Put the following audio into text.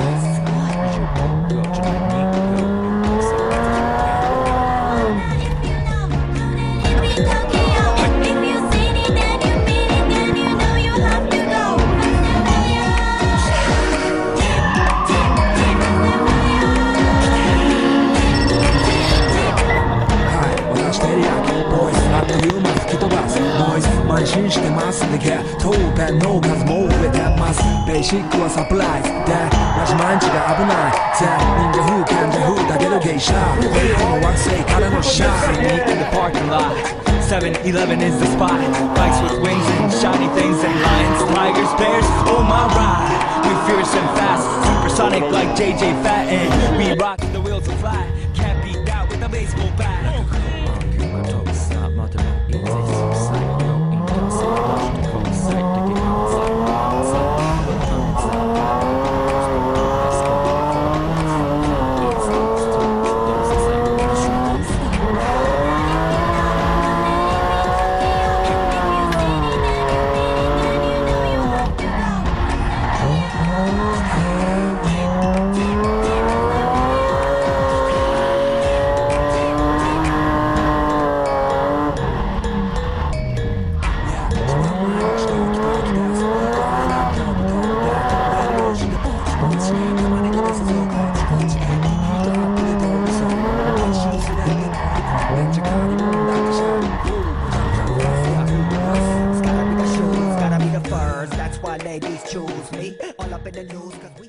はノイズ慢心してますでけ答弁の数も増えてますベーシックはサプライズでマジ毎日が危ないぜ忍者風賢者風だけど芸者ベイコンの惑星からのシャ See イ me in the parking lot. 7-Eleven is the spot. Bikes with wings and shiny things and lions, tigers, bears. Oh my ride, we fierce and fast, supersonic like JJ Fatten. We rock the wheels will fly. Can't beat that with a baseball bat. Choose me. All up in the news, cause we